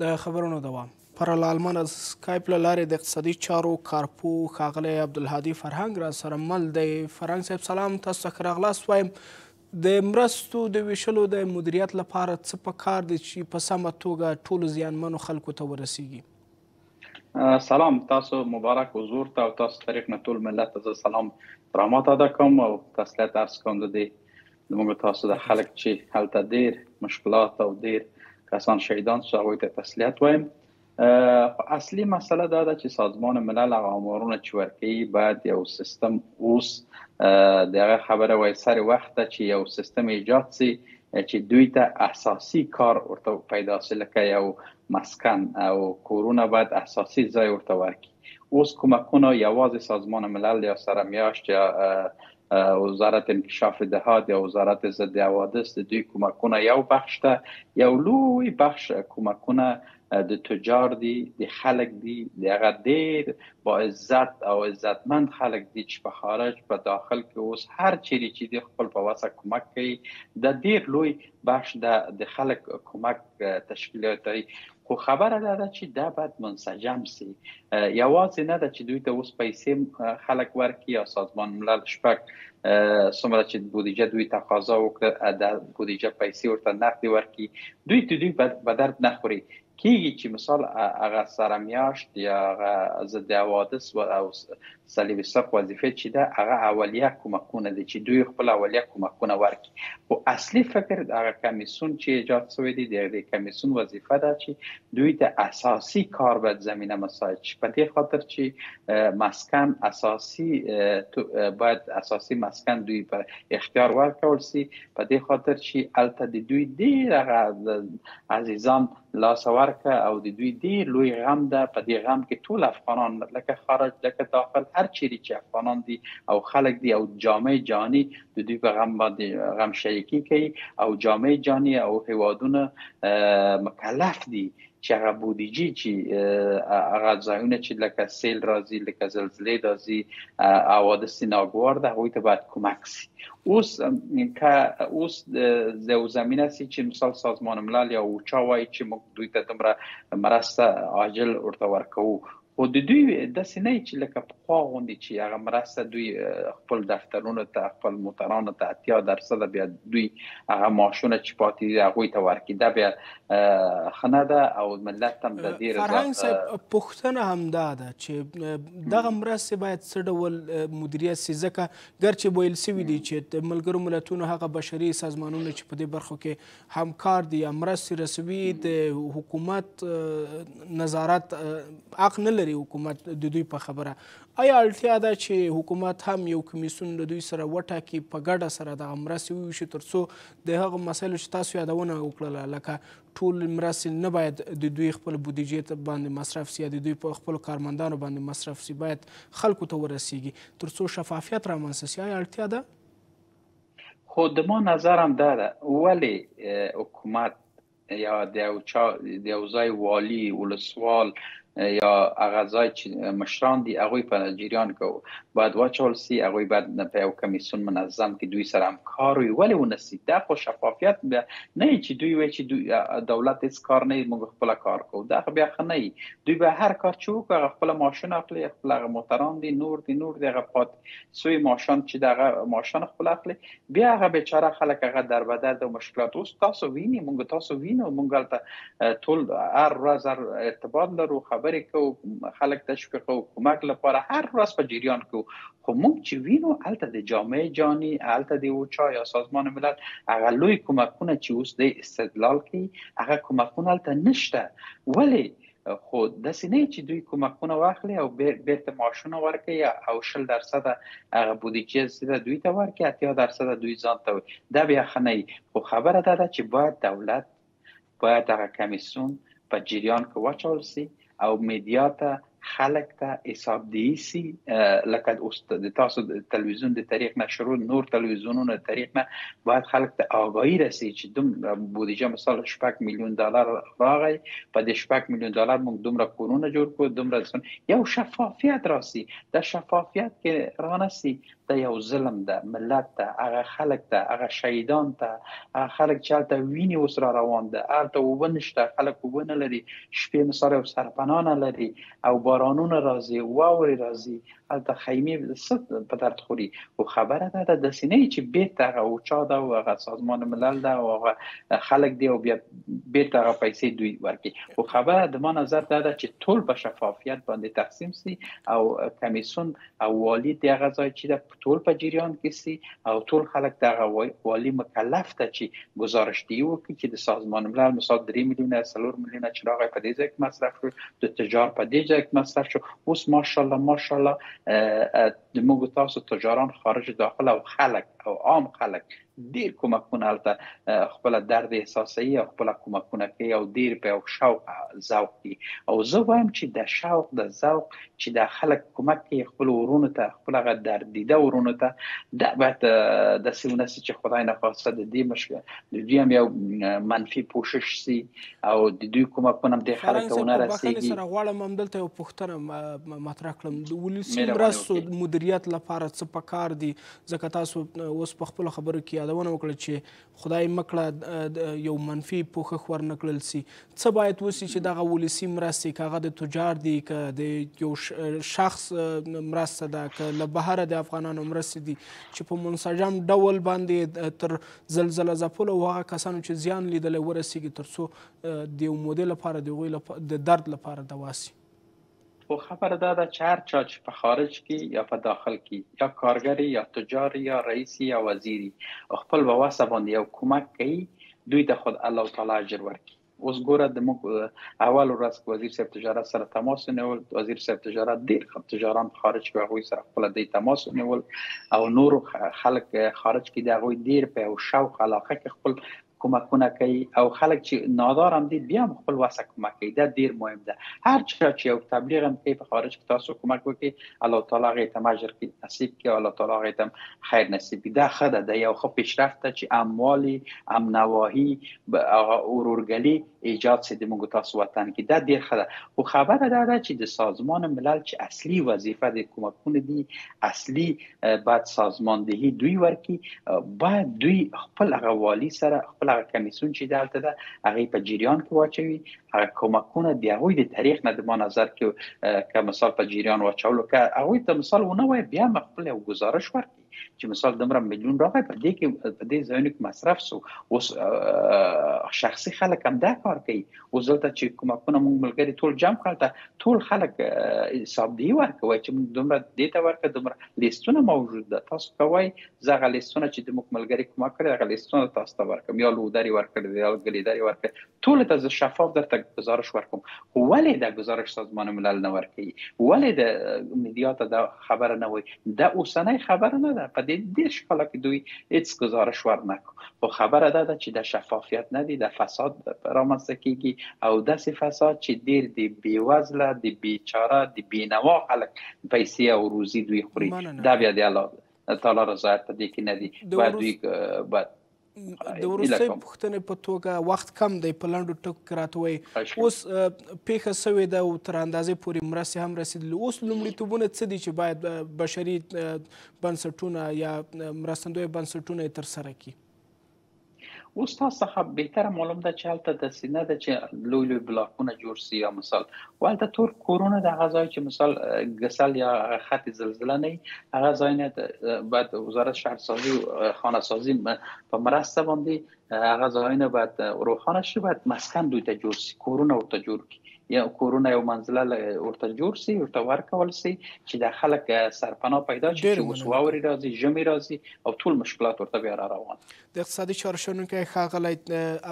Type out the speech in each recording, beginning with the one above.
د خبرونو دوام پر لالمن از سکایپ له لارې د اقتصادي چارو کارپو ښاغلی عبدالهادي فرهنګ را سره مل دی فرهنګ صاحب سلام تاسو ته ښه راغلاست وایم د مرستو د ویشلو د مدیریت لپاره څه پکار دي چې په سمه توګه ټولو زیانمنو خلکو ته ورسیږي سلام تاسو مبارک حضور ته او تاسو طریق نه ټول ملت ته سلام رحمت ادا کوم او تسلیت عرض کوم د دې موږ تاسو د خلک چې هلته ډیر مشکلات او ډیر کسان شهیدان شو هغه ته تسلیت وایم خو اصلي مسله دا ده چې سازمان ملل هغه امورونه چې ورکوي باید یو سیستم اوس د هغه خبره وای سر وخت چې یو سیستم ایجاد سي چې دوی ته اساسي کار ورته پیدا سي لکه یو مسکن او کورونه باید اساسی ځای ورته ورکی اوس کمکونه یوازې سازمان ملل یا سره میاشت یا وزارت انکشاف دهات یا وزارت ضد حوادث د دوی کمکونه یو بخش ده یو لوی بخش کمکونه د تجار دي د خلک دي د هغه ډیر با عزت او عزتمند خلک دي چې په خارج په داخل کې اوس هر چیرې چې د خپل په وسه کمک کوي د ډیر لوی بخش د خلک کمک تشکیلات دي خو خبره دا ده چې دا باید منسجم سي یوازې نه ده چې دوی ته اوس پیسې خلک ورکړي یا سازمان ملل شپږ څومره چې بودیجه دوی تقاضا وکړه د بودیجه پیسې ورته نقدي ورکړي دوی ته دوی به درد نه خوري کیږي چې مثال هغه سره میاشت یا هغه ضد حوادث او صالح وساق وظیفه چی ده هغه اولیه کمکونه دی چی دوی خپل اولیه کمکونه ورکی خو اصلی فکر د هغه کمیسیون چی ایجاد سوی دی د دی کمیسیون وظیفه ده چی دوی ته اساسی کار باید زمینه مساعد شی په دی خاطر چی مسکن اساسی باید اساسی مسکن دوی په اختیار ورکول سی په دی خاطر چی هلته د دوی دیر هغه عزیزان لاس ورکه او د دوی ډیر لوی غم ده په دې غم کې ټول افغانان لکه خارج لکه داخل هر چیرې چې افغانان دي او خلک دي او جامع جهاني د دوی په غم باندې غم شریکي کوي او جامع جهاني او هوادونه مکلف دي چې هغه بودیجه چې هغه ځایونه چې لکه سیل راځي لکه زلزلې راځي او حادثه ناګوار ده هغوی ته باید کمک شي اوس که اوس د یو زمين هسي چې مثال سازمان ملل یا اوچا وایي چې موږ دوی ته دومره مرسته عاجل ورته ورکوو خو د دوی داسې نه چې لکه په خوا غوندي چې هغه مرسته دوی خپل دفترونو ته خپل موترانو ته اتیا درصد بیا دوی هغه ماشونه چې پاتې دي هغه ته ورکړي دا بیا خنه ده او ملت هم د دې رضا پښتنه هم دا ده چې دغه مرسته باید څه ډول مدیریت سي ځکه ګرچې ویل سوي دي چې د ملګرو ملتونو هغه بشري سازمانونه چې په دې برخو کې همکار دي یا مرستې رسوي د حکومت نظارت حق نه لري حکومت د دوی په خبره آیا اړتیا ده چې حکومت هم یو کمیسیون له دوی سره وټاکي په ګډه سره دغه مرستې وویشي ترڅو د هغو مسایلو چې تاسو یادونه وکړله لکه ټول مرستې نه باید د دوی خپل بودیجې ته باندې مصرف سي یا د دوی په خپل کارمندانو باندې مصرف سي باید خلکو ته ورسیږي ترڅو شفافیت رامنځته سي آیا اړتیا ده خو د ما نظر هم دا ده ولی حکومت یا د یو چا د یو ځای والی ولسوال یا هغه ځای چې مشران دي هغه په جریان کو باید واچول سي هغه باید نه په یو کمیسون منظم کې دوی سره هم کار وي ولی ونسی دا خو شفافیت بیا نه چې دوی وایي چې دوی دولت هیڅ کار نه موږ خپل کار کو دا خو بیا خنه دوی به هر کار چې وکړي هغه خپل ماشون اخلي خپل هغه محترم دي نور دي نور دغه پات سوی ماشان چې دغه ماشان خپل اخلي بیا هغه بیچاره خلک هغه دربدرد او مشکلات اوس تاسو ویني مونږ تاسو وینو مونږ هلته ټول هر ورځ هر ارتباط لرو خبرې کوو خلک تشویقو کمک لپاره هر ورځ په جریان کوو خو مونږ چې وینو هلته د جامع جانی هلته د اوچا یا سازمان ملل هغه لوی کمکونه چې اوس دی استدلال کوي هغه کمکونه هلته نشته ولی خو داسې نه چې دوی کومکونه واخلي او بیرته معاشونه ورکړي او شل درصد هغه بودجه سیده دوی ته ورکړي اتیا درصد دوی ځان ته دا بیا خنه خو خبره دا ده چې باید دولت باید هغه کمیسیون په جریان کې واچول سي او میډیا ته خلک ته حساب دی سي لکه اوس د تاسو د تلویزیون د طریق نه شروع نور تلویزیونونو د طریق نه باید خلک ته آگاهی رسی چې دومره بودجه مثال شپږ میلیون دلار راغی په دې شپږ میلیون دلار موږ دومره کورونه جوړ کړو دومره یو شفافیت راسي دا شفافیت کې رانسی دا یو ظلم ده ملت ته هغه خلک ته هغه شهیدان ته هغه خلک چې هلته ویني اوس را روان ده هلته اوبه نشته خلک اوبه نه لري شپې مثال او سرپناه نه لري او بارانونه راځي واورې راځي هلته خیمې څه په درد خوري خو خبره دا ده داسې نه چې بیرته هغه اوچا ده او هغه سازمان ملل ده او هغه خلک دی او بیا بیرته هغه پیسې دوی ورکړي خو خبره د ما نظر دا ده چې ټول په شفافیت باندې تقسیم سي او کمیسون او والی د هغه ځای چې ده ټول په جریان کې سي او ټول خلک دغه والي مکلف ده چې ګزارشدهي وکړي چې د سازمان ملل مثال درې میلیونه څلور میلیونه چې راغی په دې ځای کې مصرف شو د تجار په دې ځای کې مصرف شو اوس ماشاءالله ماشاءالله د موږ تاسو تجاران خارج داخل او خلک او عام خلک ډیر کومکونه البته خپل درد احساسي او خپل کومکونه کوي او ډیر په شوق ذوق دي او زه وایم چې د شوق د ذوق چی دا خلک کمک کوي خپل ورونو ته خپل هغه درد دیده ورونو ته دا باید د سونه سي چې خدای نه خواسته د دې مشکل د دوی هم یو منفي پوشش سي او د دوی کومکونه هم د خلک ته ونه رسیږي سره غواړم هم دلته یو پوښتنه مطرح کړم د ولسی مرستو مدیریت لپاره څه پکار دي ځکه تاسو اوس په خپل خبرو کې یادونه وکړه چې خدای مه کړه یو منفي پوښښ ورنه کړل سي، څه باید وسي چې دغه ولسي مرستې که هغه د تجار دي، که د یو شخص مرسته ده، که له بهره د افغانانو مرستې دي چې په منسجم ډول باندې تر زلزله ځپلو او هغه کسانو چې زیان لیدلی ورسیږي ترڅو د یو مودې لپاره د هغوی د درد لپاره دوا سي. خو خبره دا ده چې هر چا چې په خارج کې یا په داخل کې یا کارګر یې یا تجار یې یا رئیس یې یا وزیر یې او خپل به وسه باندې یو کمک کوي دوی ته خود الله تعالی اجر ورکړي اوس ګوره د موږ اول ورځ کې وزیر صاحب تجارت سره تماس ونیول وزیر صاحب تجارت ډیر خب تجاران په خارج کې هغوی سره خپل د تماس ونیول او نور خلک خارج کې د هغوی ډیر په او شوق علاقه کې خپل کمکونه کوي او خلک چې نادار هم دي بیا هم خپل وسه کمک کوي دا ډیر مهم ده هر چا چې یو تبلیغ هم کوي په خارج کې تاسو کمک وکړي الله تعالی هغه ته ماجر کې نصیب کې الله تعالی هغه ته خیر نصیب کې دا خده ده یو خو پیشرفت ده چې اموالی ام نواهی اورورګلی ایجاد سي د موږ تاسو وطن کې دا ډیر خده خو خبره ده چې د سازمان ملل چې اصلي وظیفه د کمکونه دي اصلي باید سازماندهی دوی ورکی باید دوی خپل هغه والی سره خپل هغه کمیسون چې دلته ده هغه په جریان کې واچوي هغه کمکونه د هغوی د تاریخ نه د ما نظر کې که مثال په جریان واچولو که هغوی ته مثال ونه وای بیا خپل یو گزارش ورکړي چې مثال دمره میلیون راغی په دې کې په دې ځایونو کې مصرف سو اوس شخصي خلک هم دا کار کوي اوس دلته چې کومکونه موږ ملګری ټول جام کړل ټول خلک حساب دی ورکوي چې موږ دومره دیتا ورکړه دومره لیستونه موجود ده تاسو کوی زغه لیستونه چې د موږ ملګری کومه کړی هغه لیستونه تاسو ته ورکم یا لودري ورکړي یا ګلیدري ورکړي ټول ته ز شفاف درته گزارش ورکوم ولې دا گزارش سازمان ملل نه ورکوي ولې د میډیا ته دا خبره نه وای دا اوسنۍ خبره نه ده په دې دیش کال کې دوی هیڅ گزارش ورنکو خو خبره دا ده چې د شفافیت نه دې د فساد رامنځته کیږي او داسې فساد چې ډیر د بی وزله د بی چاره د بی نوا خلک پیسې او روزي دوی خوري دا بیا د الله تعالی رضایت په دې کې نه دي باید دوی باید د وروستۍ پوښتنې په توګه وخت کم دی په لنډو ټکو کې راته وایي اوس پیښه سوې ده او تر اندازې پورې مرستې هم رسیدلې اوس لومړیتوبونه څه دي چې باید بشري بنسټونه یا مرستندوی بنسټونه تر سره کی اوس تاسو څخه بهتره معلوم ده چې هلته د سینه د چې لوی لوی بلاکونه جوړ سی یا مثال ولته تور کورونه د غزای چې مثال ګسل یا خط زلزلہ نه هغه ځای نه بعد وزارت شهرسازي خانه سازي په مرسته باندې هغه ځایونه باید روښانه شي باید مسکن دوی ته جوړ شي کورونه ورته جوړ کی یا کورونه یو منزله ورته جوړ شي ورته ورکول شي چې د خلک سرپناه پیدا شي چې اوس واوري راځي ژمي راځي او ټول مشکلات ورته بیا را روان د اقتصادي چارو شنونکی ښاغلی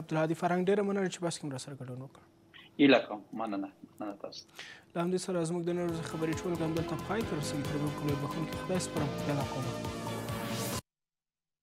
عبدالهادي فرنګ ډیره مننه چې بس کوم را سره ګډون وکړ هیله کوم مننه مننه تاسو له همدې سره زموږ د نن ورځې خبري ټولګه همدلته پای ته رسېږي تر بل کومې بښونکي خدای سپارم خدای له قومه